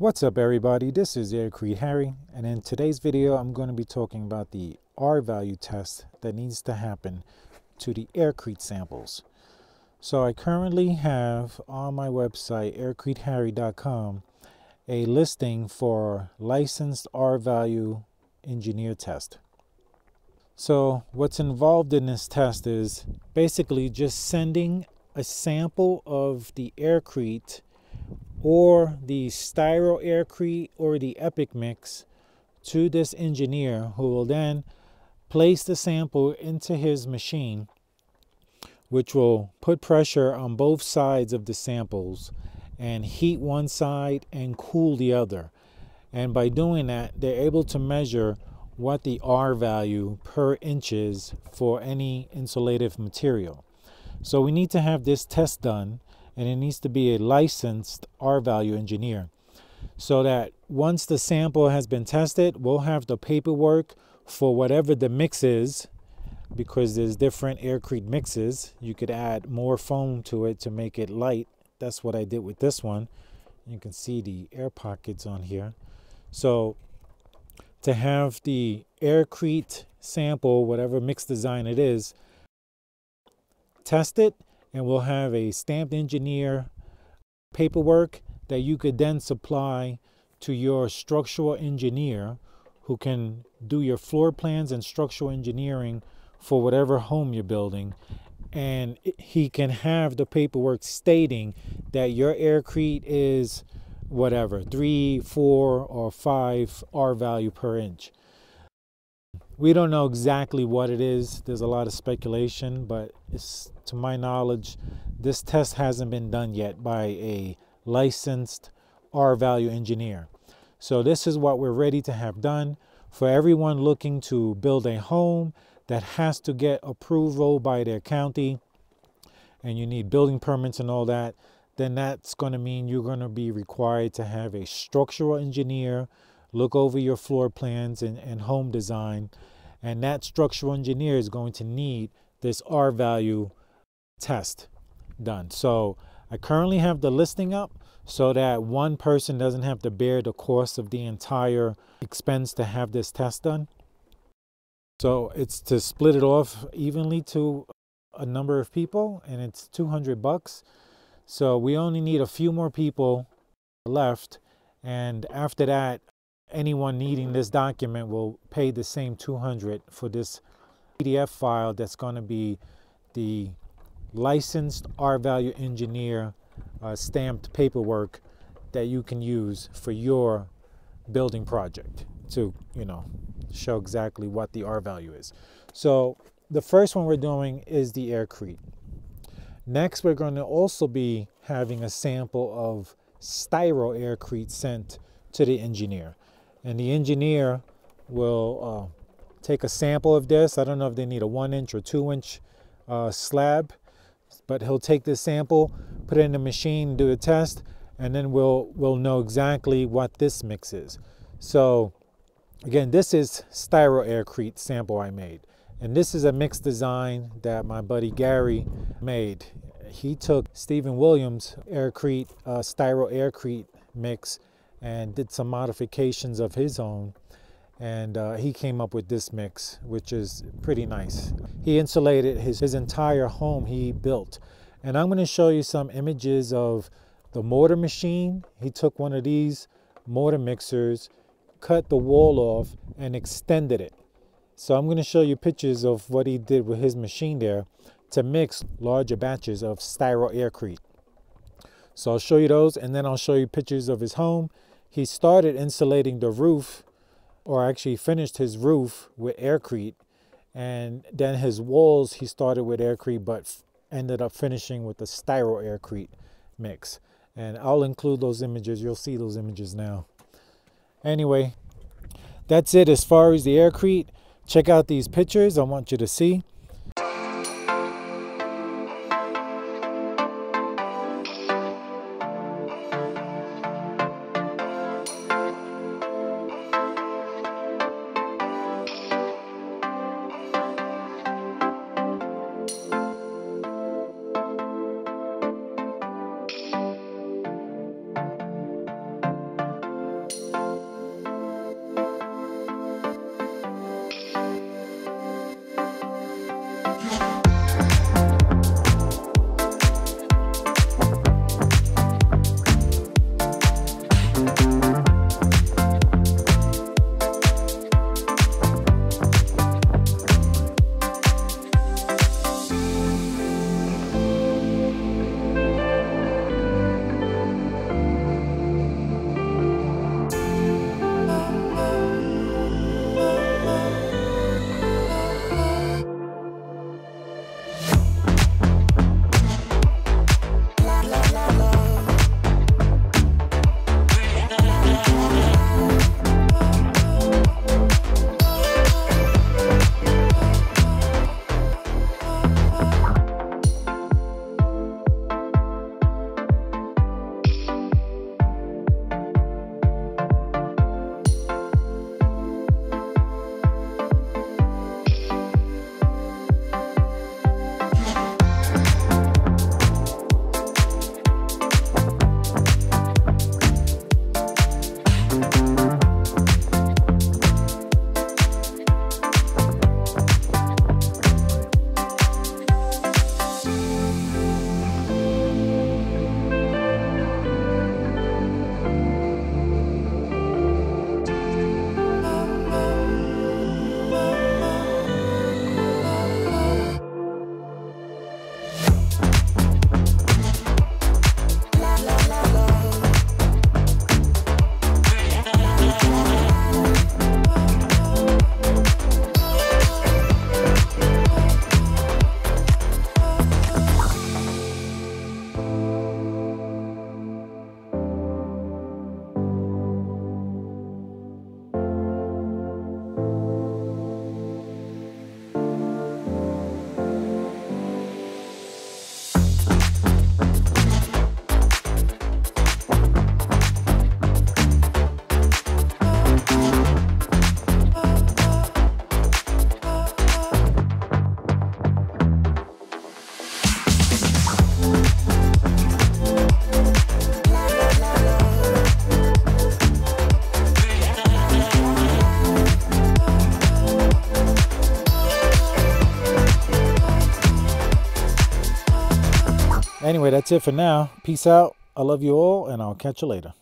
What's up everybody, this is Aircrete Harry and in today's video I'm going to be talking about the R value test that needs to happen to the Aircrete samples. So I currently have on my website aircreteharry.com a listing for licensed R value engineer test. So what's involved in this test is basically just sending a sample of the Aircrete or the Styro Aircrete or the Epic Mix to this engineer who will then place the sample into his machine which will put pressure on both sides of the samples and heat one side and cool the other. And by doing that, they're able to measure what the R value per inch is for any insulative material. So we need to have this test done and it needs to be a licensed R value engineer so that once the sample has been tested, we'll have the paperwork for whatever the mix is because there's different aircrete mixes. You could add more foam to it to make it light. That's what I did with this one. You can see the air pockets on here. So to have the aircrete sample, whatever mix design it is, test it and we'll have a stamped engineer paperwork that you could then supply to your structural engineer who can do your floor plans and structural engineering for whatever home you're building. And he can have the paperwork stating that your aircrete is whatever three four or five r value per inch we don't know exactly what it is. There's a lot of speculation, but it's to my knowledge, this test hasn't been done yet by a licensed R value engineer. So this is what we're ready to have done for everyone looking to build a home that has to get approval by their county and you need building permits and all that, then that's going to mean you're going to be required to have a structural engineer look over your floor plans and, and home design and that structural engineer is going to need this R value test done. So I currently have the listing up so that one person doesn't have to bear the cost of the entire expense to have this test done. So it's to split it off evenly to a number of people and it's 200 bucks. So we only need a few more people left and after that anyone needing this document will pay the same 200 for this PDF file that's going to be the licensed R value engineer uh, stamped paperwork that you can use for your building project to you know show exactly what the R value is. So the first one we're doing is the aircrete. Next we're going to also be having a sample of styro aircrete sent to the engineer and the engineer will uh, take a sample of this. I don't know if they need a one inch or two inch uh, slab, but he'll take this sample, put it in the machine, do a test, and then we'll, we'll know exactly what this mix is. So again, this is styro aircrete sample I made. And this is a mix design that my buddy Gary made. He took Stephen Williams aircrete, uh, styro aircrete mix and did some modifications of his own. And uh, he came up with this mix which is pretty nice. He insulated his, his entire home he built. And i'm going to show you some images of the mortar machine. He took one of these mortar mixers cut the wall off and extended it. So i'm going to show you pictures of what he did with his machine there to mix larger batches of styro aircrete so i'll show you those and then i'll show you pictures of his home he started insulating the roof, or actually finished his roof with aircrete, and then his walls he started with aircrete, but ended up finishing with the styro aircrete mix. And I'll include those images. You'll see those images now. Anyway, that's it as far as the aircrete. Check out these pictures I want you to see. Anyway, that's it for now. Peace out. I love you all, and I'll catch you later.